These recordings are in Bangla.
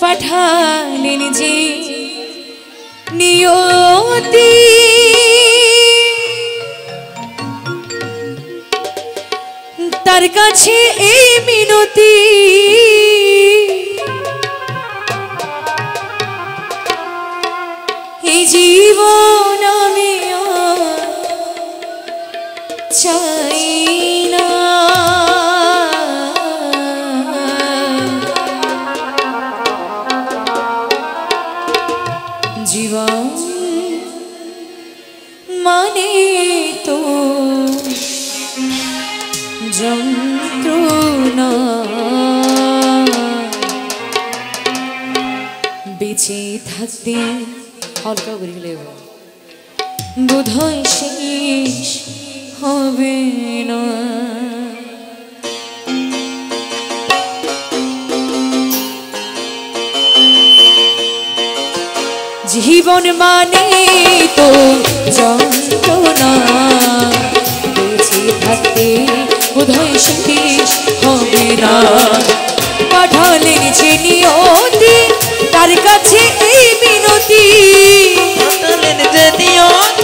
পাঠালেন যে নিয়তি। তার কাছে এই মিনতি। বেঁচে থাকতে হালকা করে গেলে বোধহয় শেষ হবে না। জীবন মানে তো যন্ত্রণা। বেঁচে থাকতে বোধহয় শেষ হবে না। পাঠালেন যে নিয়তি তার কাছে এই মিনতি। পাঠালেন যে নিয়ত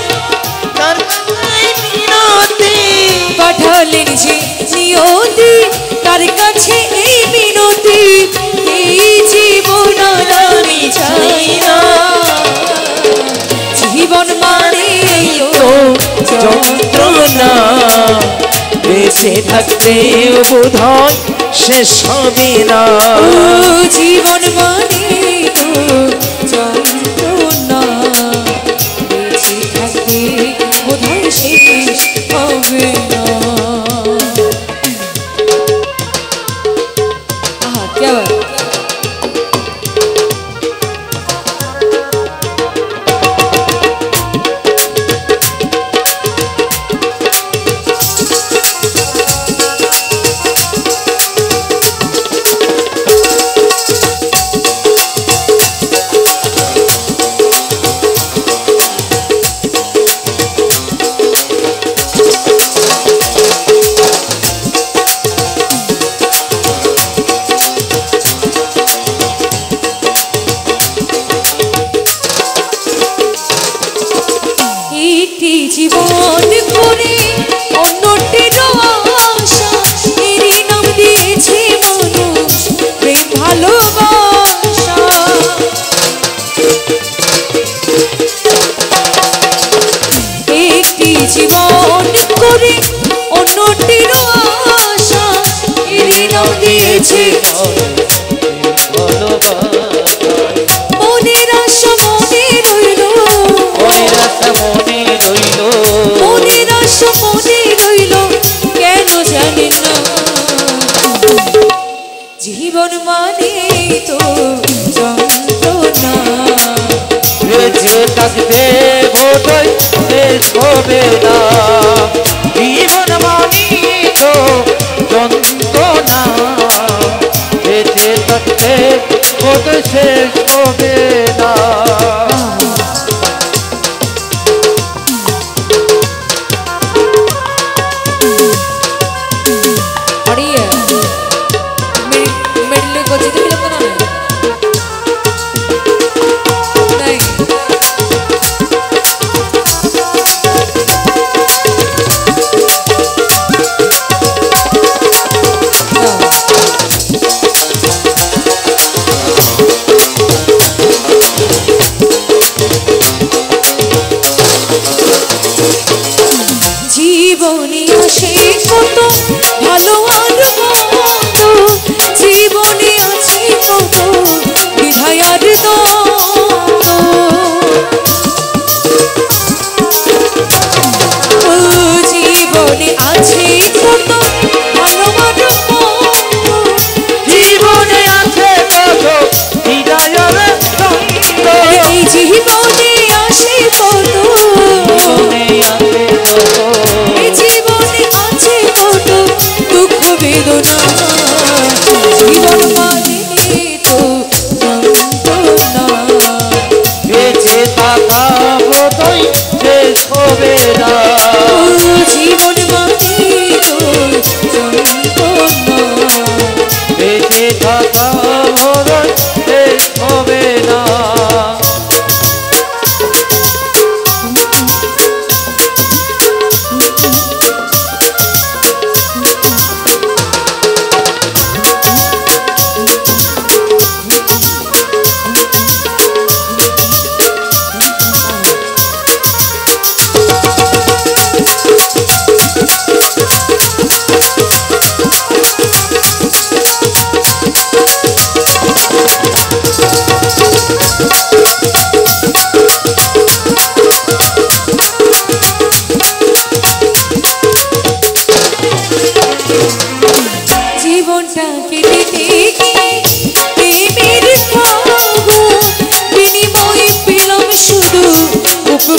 বেঁচে থাকতে বোধ হয় শেষ হবে না। জীবন মানে তো জীবন করে অন্যটির আশা। এরই নাম দিয়েছে মানুষ প্রেম, ভালোবাসা। একটি জীবন করে অন্যটির আশা। এরই নাম দিয়েছে মনের শেষ হবে না জীবন মানি তো যন্ত্রণা বেঁচে থাকতে বোধ শেষ হবে sido no.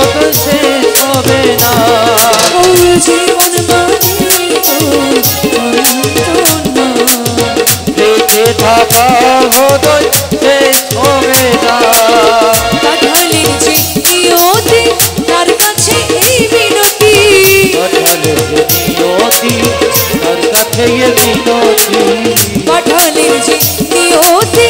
মতো শেষ হবে না। জীবন। বেঁচে থাকা হতো শেষ হবে না। কাঁঠালের যে নিয়তি, তার কাছে এই বিনতি। কাঠালে যে তার কাছে এ মিনতি কাঁঠালের যে নিয়তি